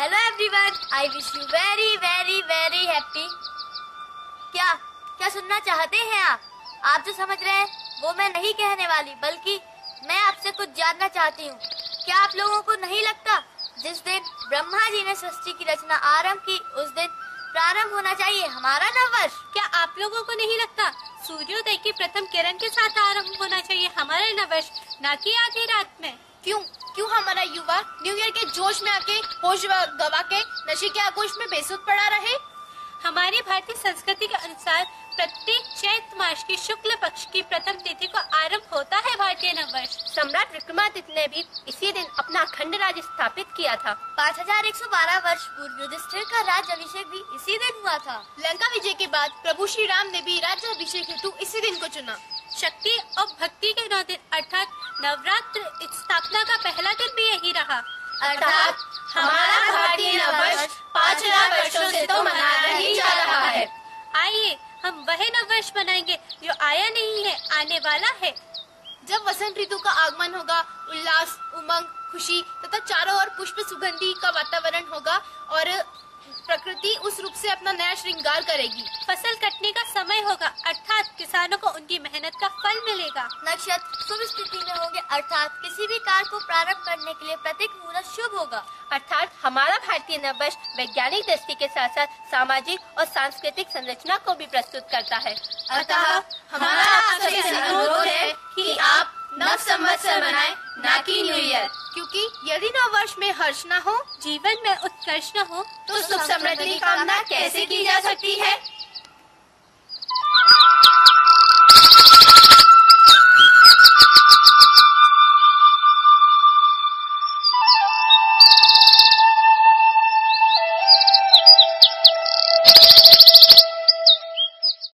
Hello everyone I wish you very very very happy क्या क्या सुनना चाहते हैं आप? आप जो समझ रहे हैं वो मैं नहीं कहने वाली बल्कि मैं आपसे कुछ जानना चाहती हूँ। क्या आप लोगों को नहीं लगता जिस दिन ब्रह्मा जी ने सृष्टि की रचना आरंभ की उस दिन प्रारंभ होना चाहिए हमारा नववर्ष क्या आप लोगों को नहीं लगता सूर्योदय की प्रथम किरण के साथ आरंभ होना चाहिए हमारा नववर्ष न की आधी रात में? क्यों? क्यों हमारा युवा न्यू ईयर के जोश में आके होश गवा के नशे के आगोश में बेसुध पड़ा रहे? हमारी भारतीय संस्कृति के अनुसार प्रत्येक चैत मास की शुक्ल पक्ष की प्रथम तिथि को आरंभ होता है भारतीय नववर्ष। सम्राट विक्रमादित्य ने भी इसी दिन अपना अखंड राज्य स्थापित किया था। पाँच हज़ार एक सौ बारह वर्ष पूर्व युधिष्ठिर का राज्य अभिषेक भी इसी दिन हुआ था। लंका विजय के बाद प्रभु श्री राम ने भी राज्य अभिषेक हेतु इसी दिन को चुना। शक्ति और भक्ति के नौ दिन अर्थात नवरात्र स्थापना का पहला दिन भी यही रहा। अर्थात हमारा भारतीय नववर्ष पाँच हज़ार वर्षों से तो मनाया ही जा रहा है। आइए हम वह नववर्ष मनाएँगे जो आया नहीं है आने वाला है। जब वसंत ऋतु का आगमन होगा उल्लास उमंग खुशी तथा चारों ओर पुष्प सुगंधी का वातावरण होगा और प्रकृति उस रूप से अपना नया श्रृंगार करेगी। फ़सल कटने का समय होगा अर्थात किसानों को उनकी मेहनत का फल मिलेगा। नक्षत्र शुभ स्थिति में होंगे अर्थात किसी भी कार्य को प्रारंभ करने के लिए प्रत्येक मुहूर्त शुभ होगा। अर्थात हमारा भारतीय नववर्ष वैज्ञानिक दृष्टि के साथ साथ सामाजिक और सांस्कृतिक संरचना को भी प्रस्तुत करता है। अतः हमारा आपसे अनुरोध है कि आप नव संवत्सर मनाएँ। हैप्पी न्यू ईयर क्योंकि यदि नववर्ष में हर्ष न हो, जीवन में उत्कर्ष न हो तो सुख समृद्धि की कामना कैसे की जा सकती है?